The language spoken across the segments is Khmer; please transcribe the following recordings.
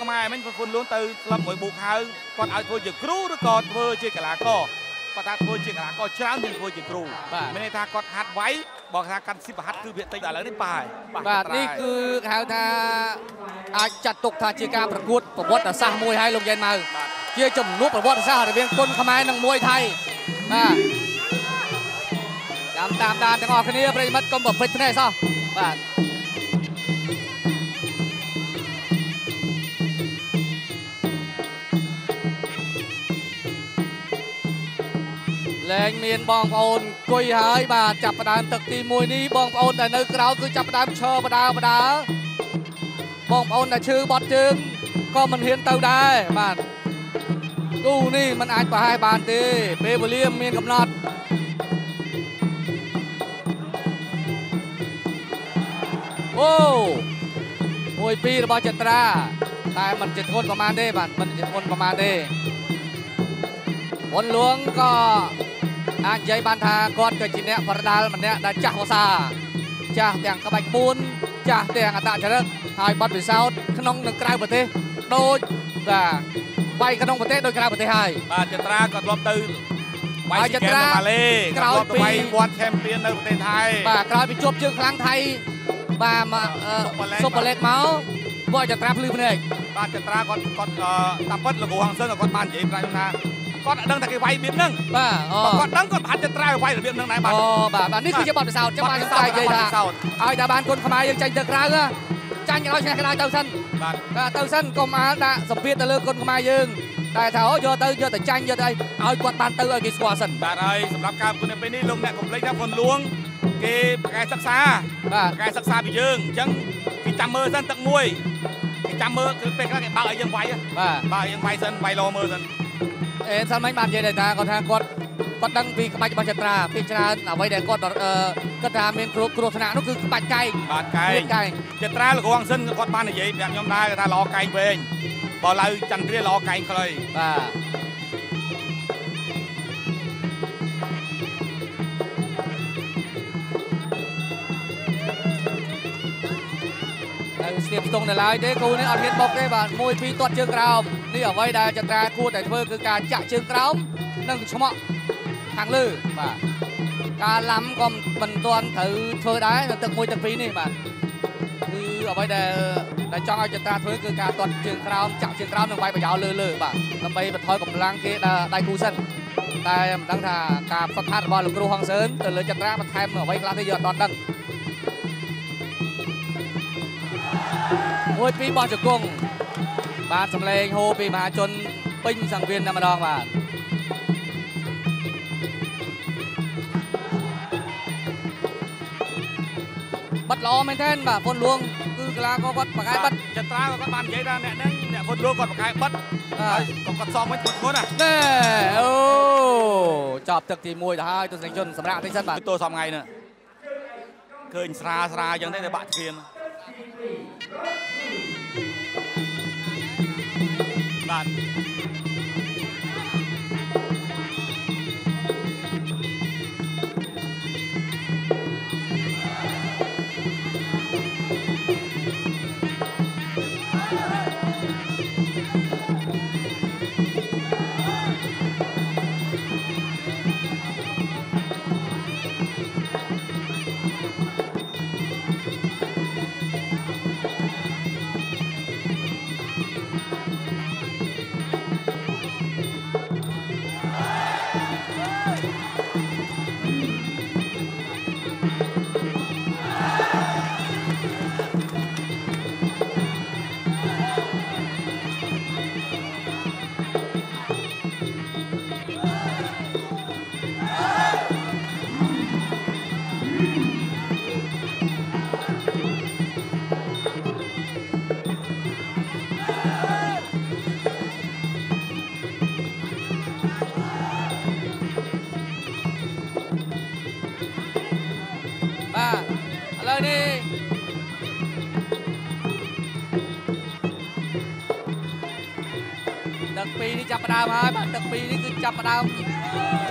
ខ្មែរមិញប្រពន្ធលួនទៅក្លឹបមួយបូកហៅគាត់ឲ្យធ្វើជាគ្រូឬក៏ធ្វើជាកីឡាករគាត់ថាធ្វើជាកីឡាករច្រើនជាងធ្វើជាគ្រូមានន័យថាគាត់ហាត់វាយបើថាកាន់ស៊ីបហាត់គឺវាតិចដល់ឥឡូវនេះប៉ាហើយបាទនេះគឺគេហៅថាអាចចាត់ទុកថាជាការប្រកួតប្រវត្តិសាស្ត្រមួយហើយលោកយ៉ែនម៉ៅជាចំនួនប្រវត្តិសាស្ត្ររវាងគុនខ្មែរនិងមួយថៃបាទចាំតាមដានទាំងអស់គ្នាប្រិយមិត្តកុំប្រព្រឹត្តភ្នែកសោះបាទ លែងមានបងប្អូនអង្គុយហើយបាទចាប់ផ្ដើមទឹកទី1នេះបងប្អូនដែលនៅក្រៅគឺចាប់ផ្ដើមឈរបដាបដាបងប្អូនដែលឈឺបត់ជើងក៏មិនហ៊ានទៅដែរបាទគូនេះมันអាចប្រហែលបានទេពេលវេលាមានកំណត់អូមួយពីររបស់ចត្រាតែมันជាធ្ងន់ប្រហែលទេបាទมันជាធ្ងន់ប្រហែលទេមុនលួងក៏ អាចនិយាយបានថាគាត់ក៏ជាអ្នកប្រដាល់ម្នាក់ដែលចាស់វសា ចាស់ទាំងក្បាច់ក្បួនចាស់ទាំងអតចរិតហើយបទពិសោធន៍ក្នុងនិងក្រៅប្រទេសដូចបាទវាយក្នុងប្រទេសដូចក្រៅប្រទេសហើយបាទចត្រាក៏ធ្លាប់ទៅវាយហើយស៊ីចហ្គេត្រាមនៅម៉ាឡេក្រោយធ្លាប់ទៅពីវាយវ៉ាន់ឆេមពីននៅប្រទេសថៃបាទក្រោយពីជប់ជើងខ្លាំងថៃបាទមកអឺសុសុបបលេលេខខមកគាត់ចត្រាភ្លឺភ្នែកបាទចត្រាគាត់គាត់អឺតាមពិតលោកគ្រូហងសិនក៏គាត់បាននិយាយប្រាប់ខ្ញុំថា គាត់អត់ដឹងថាគេវាយរបៀបហ្នឹងបាទអូបើគាត់ដឹងគាត់ប្រហែលចត្រាវាយរបៀបហ្នឹងដែរបាទអូបាទបាទនេះគឺជាបទពិសោធន៍ចាំបានខ្ញុំតែនិយាយថាបទពិសោធន៍ឲ្យតែបានគុណខ្មែរយើងចាញ់ទៅក្រៅហ៎ចាញ់ឲ្យឈ្នះក្រៅទៅសិនបាទបាទទៅសិនកុំអាលដាក់សម្ពាធទៅលើគុណខ្មែរយើងតែថាអូយកទៅយកទៅចាញ់យកទៅអីឲ្យគាត់បានទៅឲ្យគេស្គាល់សិនបាទហើយសម្រាប់ការប្រគួតនៅពេលនេះលោកអ្នកកុំភ្លេចថាផុនលួងគេប្រកែសិក្សាបាទប្រកែសិក្សាពីយើងអញ្ចឹងគេចាំមើលសិនទឹកមួយគេចាំមើលគឺពេលខ្លះគេបើកឲ្យយើងវាយបាទបើកឲ្យយើងវាយសិនវាយលោមើលសិន អេសិនមិញបាននិយាយដែរថាគាត់ថាគាត់គាត់ដឹងពីក្បាច់របស់ចត្រាពីច្រើនអ្វីដែលគាត់អឺគាត់ថាមានគ្រោះគ្រោះថ្នាក់នោះគឺក្បាច់កែងបាទកែមាងនកែងចត្រាលោកគ្រូហងសិនគាត់បាននិយាយប្រាប់ខ្ញុំដែរគាត់ថាល្អកែងវែងបើឡៅចន្ទរាល្អកែងខ្លីបាទ ស្ទាបស្ទង់នៅឡើយទេគូនេះអត់ហ៊ានបុកទេបាទមួយពីរទាត់ជើងក្រោមនេះអ្វីដែលចត្រាគួរតែធ្វើគឺការចាក់ជើងក្រោមនិងឆ្មក់ខាងលើបាទការឡាំក៏មិនទាន់ត្រូវធ្វើដែរនៅទឹកមួយទឹកពីរនេះបាទគឺអ្វីដែលដែលចង់ឲ្យចត្រាធ្វើគឺការទាត់ជើងក្រោមចាក់ជើងក្រោមនិងវាយប្រយោលលើលើបាទដើម្បីបន្ថយកម្លាំងគេដល់ដៃគូសិនតែមិនដឹងថាការផ្សត់ហាត់របស់លោកគ្រូហងសឿនទៅលើចត្រាបន្ថែមអ្វីខ្លះទេយើងអត់ទាន់ដឹង មួយពីរបោះជង្គង់បាទសម្លេងហូរពីមហាជនពេញសង្វៀនតែម្ដងបាទបាត់ល្អមែនទែនបាទពុនលួងគឺកីឡាករគាត់បកកាយបាត់ចត្រាក៏គាត់បាននិយាយថាអ្នកហ្នឹងអ្នកផុនលួងគាត់ប្រកែបិទបាហើយទក៏គាត់សមវិញធ្ងន់ធ្ងន់ណាណែអូចប់ទឹកទី1ទៅហើយទស្សនិកជនសម្រាប់តិចសិនបាទទោះសំថ្ងៃនេះឃើញស្រាស្រាអញ្ចឹងទេតែបាក់ឈាម បា ដើមហើយបាទទឹកពីរនេះគឺចាប់ផ្ដើម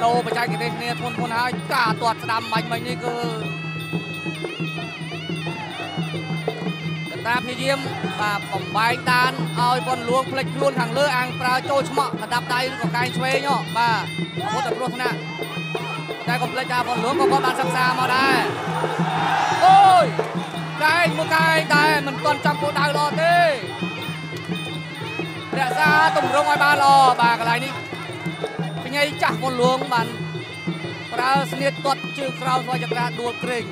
លោបច្ចេកទេសគ្នាធ្ងន់ធ្ងន់ហើយការទាត់ស្ដាំបាញ់មិញនេះគឺកតាត្រាព្យាយាមបាទបំបែកដានឲ្យប៉ុនលួងផ្លិចខ្លួនខាងលើអាងប្រើចូលឆ្មក់កដាប់ដៃឬក៏កែងឆ្វេងបាទពុទ្ធគ្រោះថ្នាក់តែកុំភ្លេចថាប៉ុនលួងក៏គាត់បានសិក្សាមកដែរអូយកែងមកកែងតែមិនទាន់ចាប់ ងឲ្យបានល្អបាទកន្លែងនេះពញៃចាស់មុនលួងបានប្រើស្នៀតទាត់ជើងក្រោមស្វ័យចត្រាដួលក្រេង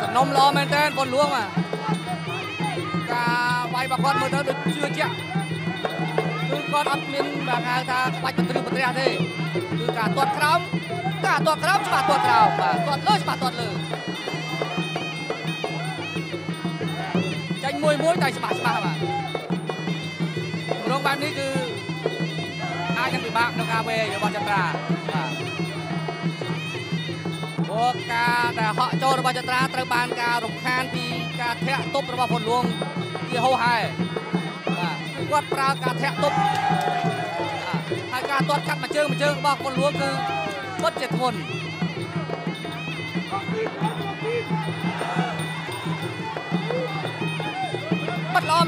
សំណុំល្អមែនតើមុនលួងបាទការវាយរបស់គាត់មើលទៅដូចជឿជាក់គឺគាត់អត់មានបាទហៅថាបាច់បត្រឹបត្រះទេគឺការទាត់ក្រោមការទាត់ក្រោមច្បាស់ទាត់ក្រោមបាទទាត់លើច្បាស់ទាត់លើ មួយមួយតែច្បាស់ច្បាស់បាទរងបែបនេះគឺអាចនឹងពិបាកក្នុងការវេរបស់ចត្រាបាទព្រោះការដែលហក់ចូលរបស់ចត្រាត្រូវបានការរំខានពីការធាក់ទប់របស់ពលួងជាហោហែបាទគាត់ប្រើការធាក់ទប់ហើយការទាត់កាត់មួយជើងមួយជើងរបស់ពលួងគឺពិតជាធ្ងន់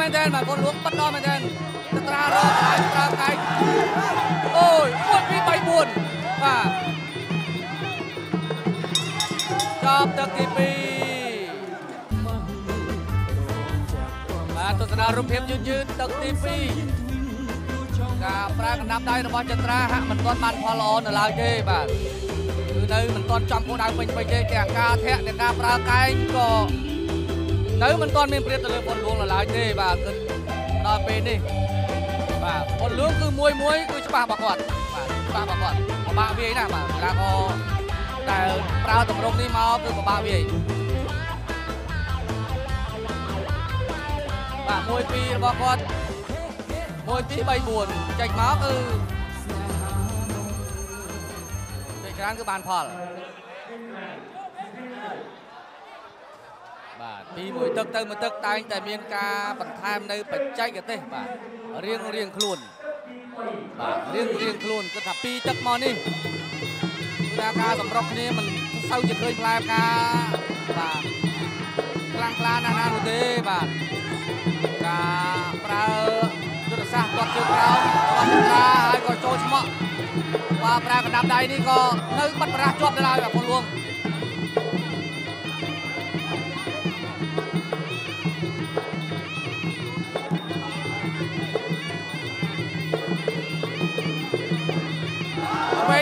មែនទែនបាទពលួងបាត់ល្អមែនទែនចត្រារកហើយប្រើកាយអូយ1 2 3 4បាទប់ទឹកទី2បាទទស្សនារូបភាពយឺតយឺតទឹកទី2ការប្រើកណ្ដាប់ដៃរបស់ចត្រាហាក់មិនទាន់បានផលល្អនៅឡើយទេបាទគឺនៅមិនទាន់ចំគោលដៅពេញពេញទេទាំងការធាក់ទាំងការប្រើកែងក៏ នៅមិនទាន់មានព្រៀបទៅលើបុនលួងនៅឡើយទេបាទគឺដល់ពេលនេះបាទបុនលួងគឺមួយមួយគឺច្បាស់របស់គាត់បាទច្បាស់របស់គាត់ពិបាកវាយណាស់បាទកីឡាករដែលប្រើទម្រង់នេះមកគឺពិបាកវាយបាទ1 2របស់គាត់1 2 3 4ចេញមកគឺចេញច្រើនគឺបានផល បាទពីមួយទឹកទៅមួយទឹកតែងតែមានការបន្ថែមនៅបច្ចេកទេសបាទរៀងរៀងខ្លួនបាទរៀងរៀងខ្លួនគឺថាពីទឹកមកនេះថាការសម្រុកគ្នាមិនសូវជាឃើញផ្លែផ្កាបាទខ្លាំងខ្លាណាស់ណានោះទេបាទការប្រើយុទ្ធសាស្ត្រគាត់ជើងក្រោមគាត់ចត្រាហើយក៏ចូលឆ្មក់បាទប្រើកណ្ដាប់ដៃនេះក៏នៅបាត់ប្រាស់ជាប់នៅឡើយបាទពលលួង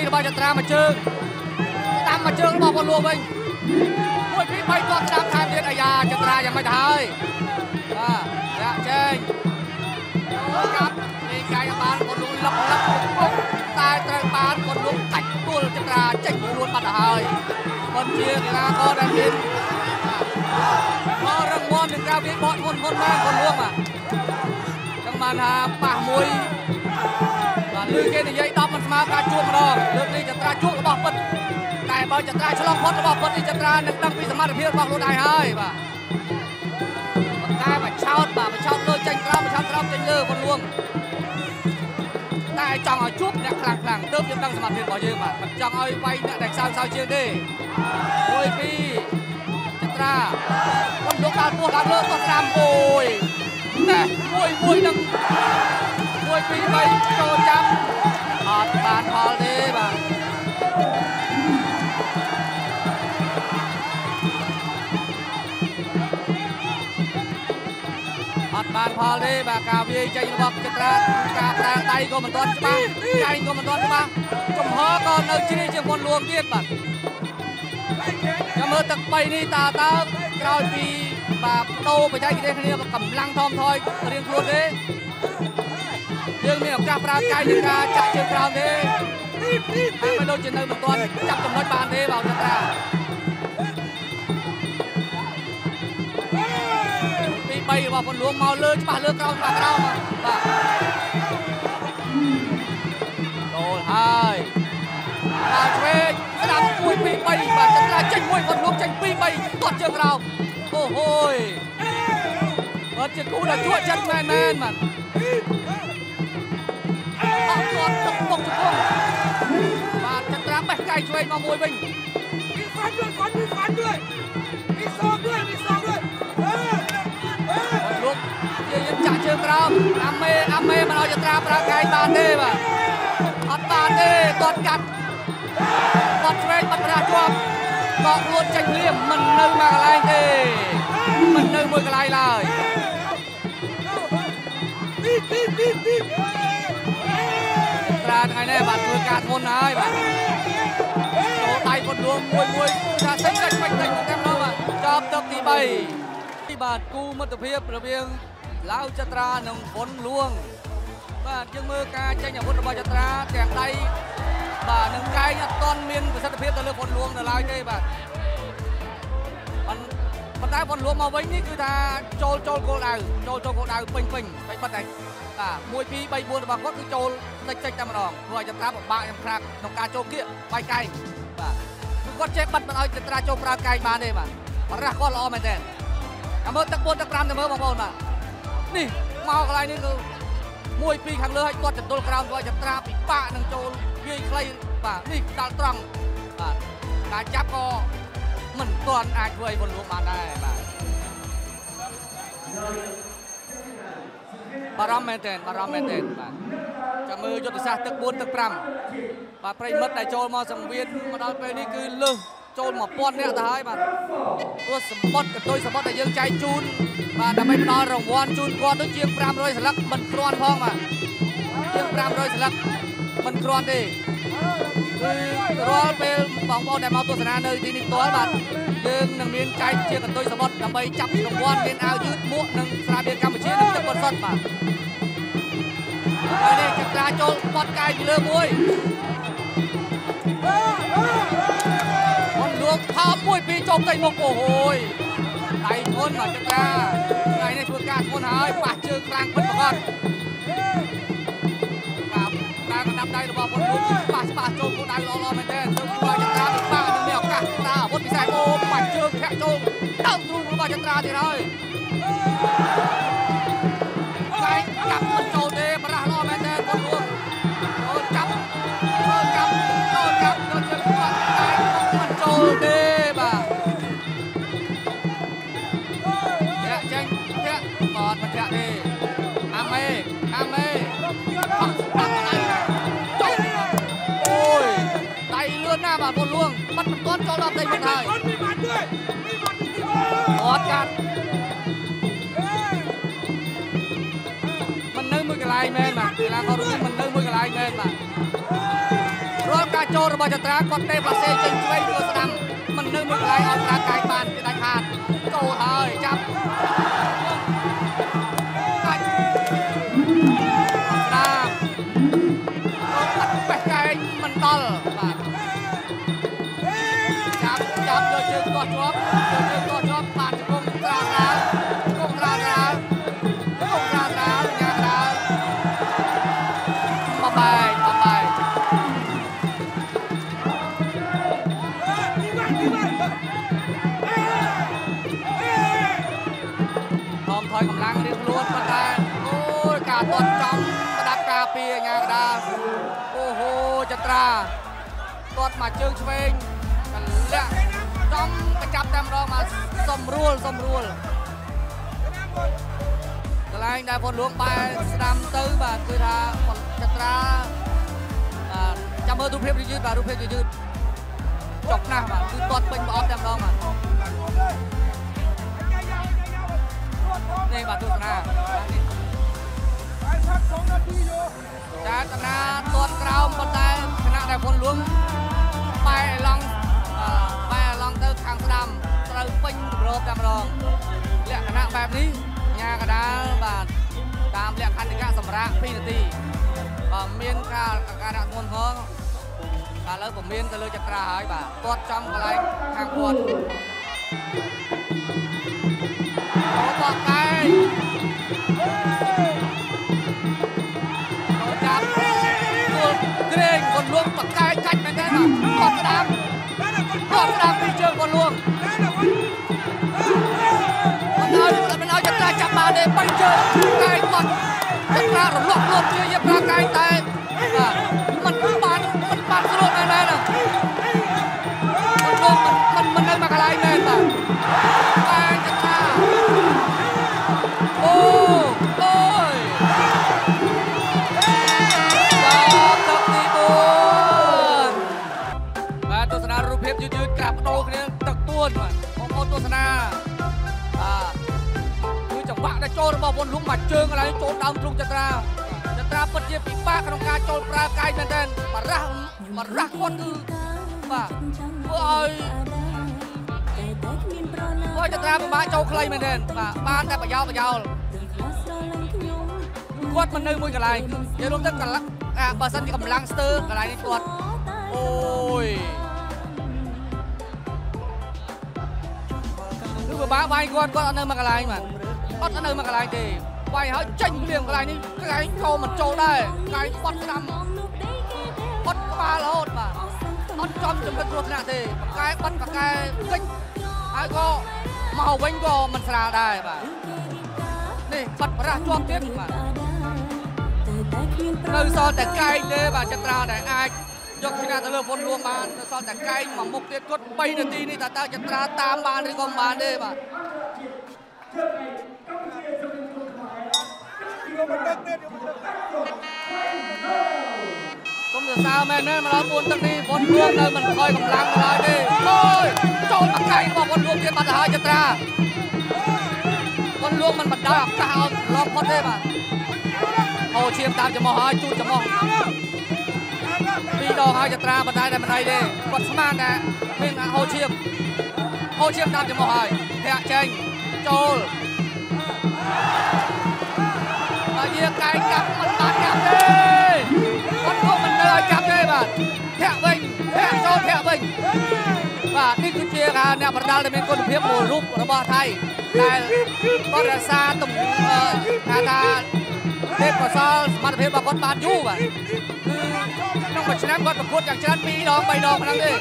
របស់ចត្រាមួយជើងមកជើងរបស់ពលលួងវិញមួយពីរបីទាត់តាមថែមទៀតអាយ៉ាចត្រាយ៉ាងម៉េចទៅហើយបាទយ៉ាចេញកាប់លេងកាយបានពលលួងលឹបលឹបពុកតែត្រូវបានពលលួងកាច់ទួលចត្រាចេញខ្លួនបាត់ទៅហើយប៉ុន្តែកីឡាករដែលមានមករឹងមាំនឹងការវាយបត់ហ៊ុនហ៊ុនមែនពលលួងបាទចឹងបានថាប៉ះមួយ បាទលឺគេនិយាយ10មិនស្មើការជួបម្ដងលើកនេះចត្រាជួបរបស់ពិតតែបើចត្រាឆ្លងផុតរបស់ពុតនេះចត្រានឹងដឹងពីសមត្ថភាពរបស់ខ្លួនឯងហើយបាទប៉ុន្តែមកឆោតបាទមកឆោតលើចេញក្រោមមកឆោតក្រោមចេញលើពលលួងតែចង់ឲ្យជួបអ្នកខ្លាំងខ្លាំងទើបយើងដឹងសមត្ថភាពរបស់យើងបាទមិនចង់ឲ្យវាយអ្នកដែលខ្សោយខ្សោយជាងទេមួយពីរចត្រាពលលោកដល់ពោះដល់លើទៅស្ដាំអូយណែមួយមួយនឹង មួយពីរបីចូលចាប់អត់បានផលទេបាទបានផលទេបាទការវាយចេញរបស់ចត្រាការប្រើដៃក៏មិនទាន់ច្បាស់ចែងក៏មិនទាន់ច្បាស់ចំហក៏នៅជ្រាយជាងមុនលួងទៀតបាទចាំមើលទឹក3នេះតើតើក្រោយពីបាទបដូរបច្ចេកទេសគ្នាកម្លាំងថមថយរៀងខ្លួនទេ យើងមានឱកាសប្រើកាយនៃការចាក់ជើងក្រោមទេហើយមិនដូចជានៅមិនទាន់ចាប់ចំណុចបានទេបាទចត្រា3របស់ពលលួងមកលើច្បាស់លើក្រោមច្បាស់ក្រោមបាទចូលហើយបាទឆ្វេងស្ដាប់1 2 3បាទចន្ទ្រាចេញមួយពលលួងចេញ2 3ទាត់ជើងក្រោមអូហូយបាទជាគូដែលជក់ចិត្តមែនមែនបាទ អត់ទាត់ទឹកពុកជង្គង់បាទចន្ទ្រា បេះកាយឆ្វេងមកមួយវិញ มีฟันด้วยฟันมีฟันด้วยมีซองด้วยมีซองด้วยเออเออ គាត់លោកយាយចាក់ជើងក្រោមអាមេអាមេមិនឲ្យចត្រាប្រើកាយបានទេបាទអត់បានទេគាត់កាត់គាត់ឆ្វេងបាត់ប្រាជាប់កកខ្លួនចេញលៀមមិននៅមកកន្លែងទេមិននៅមួយកន្លែងឡើយ ตีตีตีตีเอ อត្រាថ្ងៃនេះបាទធ្វើការធ្ងន់ហើយបាទចូលដៃគាត់លួងមួយមួយថាសិចសិចមិនតិចតែម្ដងបាទចាប់ទឹកទី3ទីបាទគូមិត្តភាពរវាងឡាវចត្រានិងហ៊ុនលួង បាទយើងមើលការចេញអាវុធរបស់ចត្រាទាំងដៃបាទនឹងកែងអត់ទាន់មានប្រសិទ្ធភាពទៅលើហ៊ុនលួងនៅឡើយទេបាទប៉ុន្ប៉ុន្តែហ៊ុនលួងមកវិញនេះគឺថាចូលចូលគោលដៅចូលចូលគោលដៅពេញពេញពេញបាត់ហើយ បាទ1 2 3 4របស់គាត់គឺចូលតិចតិចតែម្ដងព្រោះឲ្យចត្រាពិបាកយ៉ាងខ្លាំងក្នុងការចូលគៀកបាយកែងបាទគឺគាត់ចេះបាត់មិនឲ្យចត្រាចូលប្រើកែងបានទេបាទបរះគាត់ល្អមែនទែនតែមើលទឹក4ទឹក5ទៅមើលបងប្អូនបាទនេះមកកន្លែងនេះគឺមួយពីរខាងលើឲ្យគាត់ចន្ទុលក្រោមគាត់ចត្រាពិបាកនឹងចូលវាយខ្លីបាទនេះដាល់ត្រង់បាទការចាប់ក៏មិនទាន់អាចធ្វើឲ្យពលរួមបានដែរបាទ បារម្ភមែនទែនបារម្ភមែនទែនបាទចាំមើលយុទ្ធសាស្ត្រទឹក4ទឹក5បាទប្រិមិត្តដែលចូលមកសង្វៀនមកដល់ពេលនេះគឺលើសចូល1000នាក់ទៅហើយបាទព្រោះសម្បត្តិកន្ទុយសម្បត្តិដែលយើងចែកជូនបាទដើម្បីផ្ដល់រង្វាន់ជូនគាត់ទៅជាង500ស្លឹកមិនគ្រាន់ផងបាទជាង500ស្លឹកមិនគ្រាន់ទេគឺ រាល់ពេលបងប្អូនដែលមកទស្សនានៅទីនេះផ្ទាល់បាទយើងនឹងមានចែកជាកន្ទុយសម្បត្តិដើម្បីចាប់រង្វាន់មានអាវយឺតមួកនិងស្រាបៀរកម្ពុជានិងទឹកបន្សុទ្ធបាទហើយនេះចត្រាចូលបត់កាយពីលើមួយអនលួងថោមួយពីរចូលទៅមុខអូហូយដៃធន់មកចត្រាថ្ងៃនេះធ្វើការធ្ងន់ហើយប៉ះជើងខ្លាំងពិតប្រាកដបាទ ការកណ្ដាប់ដៃរបស់ពលរដ្ឋគឺប៉ះច្បាស់ចូលគោលដៅល្អៗមែនទែនធ្វើឲ្យចត្រាពិបាកនឹងមានឱកាសប្រើអាវុធពិសេសអូប៉ះជើងធាក់ចូលដើមទ្រូងរបស់ចត្រាទៀតហើយតែចាប់មិនចូល លួងបាត់មិនទាន់ចូលដល់ដីវិញហើយអត់កាត់មិននៅមួយកន្លែងមែនបាទកីឡាកររួមមិននៅមួយកន្លែងមែនបាទរាល់ការចូលរបស់ចត្រាគាត់ទេបាសេចេញឆ្វេងធ្វើស្ដាំមិននៅមួយកន្លែងអត់ការកាយ កដាលអូហូចត្រាគាត់មកជើងឆ្វេងកលាក់ចំកចាប់តែម្ដងមកសំរួលសំរួលកន្លែងដែលផុនលួងបែរស្ដាំទៅបាទគឺថាចត្រាបាទចាំមើលរូបភាពយឺតបាទរូបភាពយឺតចុកណាស់បាទគឺគាត់ពេញប្រអប់តែម្ដងបាទនេះបាទទស្សនាបាទនេះបាយឆាប់2នាទីយោ តែតណាទាត់ក្រោមប៉ុន្តែគណៈដែលវុនលួងបែរឡង់បែរឡង់ទៅខាងស្ដាំត្រូវពេញគម្របតែម្ដងលក្ខណៈបែបនេះញ៉ាកដាលបាទតាមលក្ខណ្ឌិកៈសម្រាប់2នាទីបាទមានការការដាក់មុនផងបាទឥឡូវពមៀនទៅលើចត្រាហើយបាទគាត់ចំកន្លែងខាងគាត់អូបកែ ស្ដាំពីជើងគាត់លួងមិនឲ្យមិនឲ្យចត្រាចាប់បានទេបាញ់ជើងកាយបាត់ចត្រារលាស់លោតជាយប្រាកាយតែ ចង្វាក់ដែលចូលរបស់វុនលុងមកជើងកន្លែងចូលដើមទ្រុងចត្រាចត្រាពិតជាពិបាកក្នុងការចូលប្រើកាយមែនទែនបារះបារះគាត់គឺបាទធ្វើឲ្យធ្វើឲ្យចត្រាពិបាកចូលខ្លីមែនទែនបាទបានតែប្រយោលប្រយោលគាត់មិននៅមួយកន្លែងនិយាយរួមទៅកន្លះអាបើសិនជាកម្លាំងស្ទើរកន្លែងនេះគាត់អូយគឺពិបាកវាយគាត់គាត់អត់នៅមួយកន្លែងបាទ អត់នៅមួយកន្លែងទេវាយហើយចេញភ្លាមកន្លែងនេះកន្លែងចូលមិនចូលដែរកន្លែងបត់ស្ដាំបត់ក្បាលរហូតបាទអត់ចំចំណុចគ្រោះថ្នាក់ទេបកែបត់បកែកិច្ចហើយក៏មកវិញក៏មិនស្រាលដែរបាទនេះបត់ប្រាស់ជាប់ទៀតបាទនៅសល់តែកែងទេបាទចត្រាដែលអាចយកឈ្នះទៅលើពុនលួងបាននៅសល់តែកែងមួយមុខទៀតគាត់3នាទីនេះតើតើចត្រាតាមបានឬក៏មិនបានទេបាទ គុំសរសើរមែនមែនមកដល់4ទឹកនេះវត្តលួងនៅមិនខ້ອຍកម្លាំងដល់ទេអូយចូលមកកែងរបស់វត្តលួងទៀតបាត់ទៅហើយចត្រាវត្តលួងមិនបដៅឱកាសឲ្យឡប់ផុតទេបាទអូឈាមតាមចំមោះហើយទូចចំមោះពីរដងហើយចត្រាបណ្ដៃតែមិនអីទេគាត់ស្មានតែមានហូឈាមហូឈាមតាមចំមោះហើយធាក់ចេញចូល បើជាកែងកាប់មិនបានកាប់ទេគាត់ក៏មិននៅឲ្យចាប់ទេបាទធាក់វិញធាក់ចូលធាក់វិញបាទនេះគឺជាការអ្នកប្រដាល់ដែលមានគុណភាពមួយរូបរបស់ថៃដែលគាត់រក្សាទំថាថាទេពកោសលសមត្ថភាពរបស់គាត់បានយូរបាទគឺក្នុងមួយឆ្នាំគាត់ប្រកួតយ៉ាងច្រើន2ដង3ដងប៉ុណ្ណឹងទេ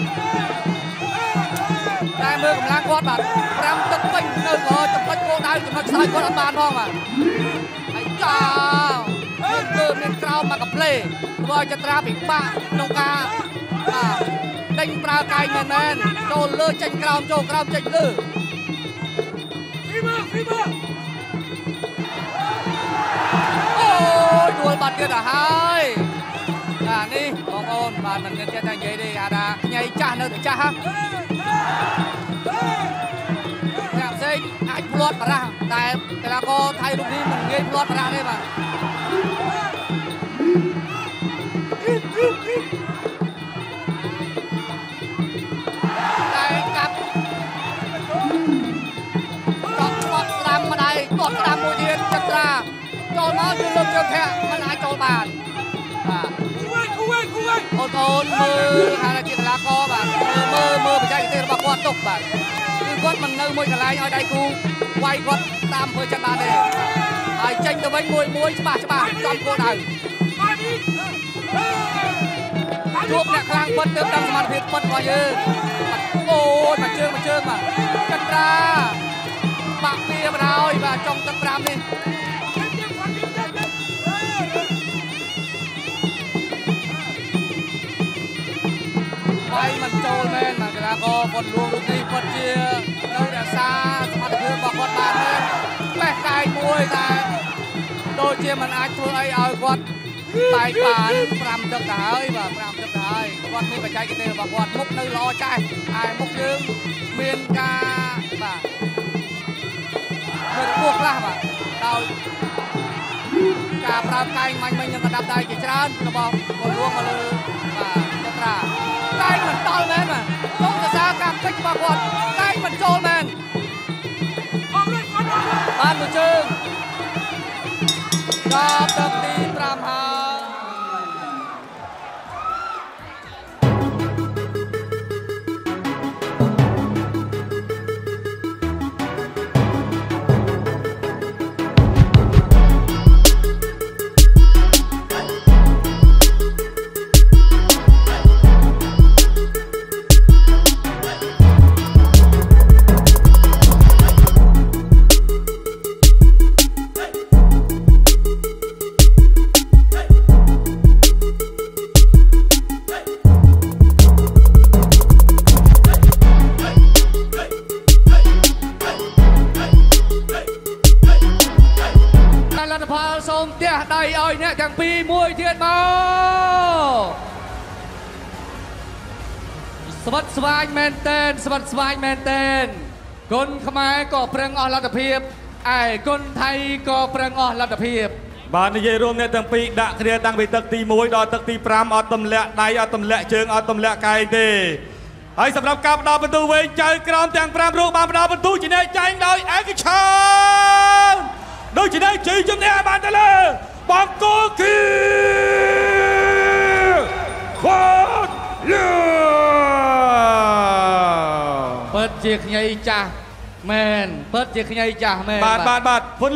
តែមើលកម្លាំងគាត់បាទ5ទឹកពេញនៅក៏ចំណុចគោលដៅចំណុចខ្សោយគាត់អត់បានផងបាទ ហើយចោលមានគឺមានក្រោមមកកាផ្លេធ្វើឲ្យចត្រាពិបាកក្នុងការបាទដេញប្រើកាយមែនមែនចូលលើចេញក្រោមចូលក្រោមចេញលើ Fever, fever. អូយដួលបាត់ទៀតទៅហើយបាទនេះបងប្អូនបាទមិនចេះតែនិយាយទេអាថាញ៉ៃចាស់នៅតែចាស់ហ៎ បារះតែកីឡាករថៃរូបនេះមិនងាយផ្លាត់បារះទេបាទតែកាប់តោះស្លាប់ស្ដាំម្ដាយតោះស្ដាំមួយទៀតចត្រាចូលមកគឺលើកជើងធាក់មិនអាចចូលបានបាទ Kuwait, Kuwait, Kuwait. បងប្អូនមើលថាជាកីឡាករបាទមើលមើលបច្ចេកទេសរបស់គាត់ទុកបាទគឺគាត់មិននៅមួយកន្លែងឲ្យដៃគូ វាយគាត់តាមធ្វើចិត្តបានទេហើយចេញទៅវិញមួយមួយច្បាស់ច្បាស់ចំគោលដៅ Madi. ជួបអ្នកខ្លាំងពិតទើបដឹងសមត្ថភាពពិតរបស់យើងអូយមកជើងមកជើងបាទចន្ទ្រាបាក់វាបណ្ដោយបាទចុងទឹក5នេះ វាយមិនចូលមែនបាទកីឡាករប៉ុនលួងរូបនេះពិតជានៅរក្សាសមត្ថភាពរបស់គាត់បានមែនបេះកាយមួយតែដូចជាមិនអាចធ្វើអីឲ្យគាត់បែកបាន5ទឹកទៅហើយបាទ5ទឹកទៅហើយគាត់មានបច្ចេកទេសរបស់គាត់មុខនៅល្អចាស់ហើយមុខយើងមានការបាទមានពោះខ្លះបាទដោយការប្រើកាយមាញ់មិញនឹងកណ្ដាប់ដៃជាច្រើនរបស់ប៉ុនលួងមកលើបាទចត្រា កាយមិនដល់មែនបាទចង់សរសើរការពេចរបស់គាត់កាយមិនចូលមែនបានមួយជើងដល់ទឹកទី5ហើយ សស្វិតស្វាញមែនតែនស្វិតស្វាញមែនតែនគុណខ្មែរក៏ប្រឹងអស់លទ្ធភាពឯគុណថៃក៏ប្រឹងអស់លទ្ធភាពបាទនិយាយរួមអ្នកទាំងពីរដាក់គ្នាតាំងពីទឹកទី1ដល់ទឹកទី5អត់ទម្លាក់ដៃអត់ទម្លាក់ជើងអត់ទម្លាក់កាយទេហើយសម្រាប់ការផ្ដល់បន្ទូវែងចៅក្រមទាំង5រូបបានផ្ដល់បន្ទូជាអ្នកចែងដោយឯកឆានដូចជាអ្នកជ័យជំនះបានទៅលើបង្គោលគីខ្វាត់លឿ ពិត ជាខ្ញីចាស់មែនពិតជាខ្ញីចាស់មែនបាទបាទបាទ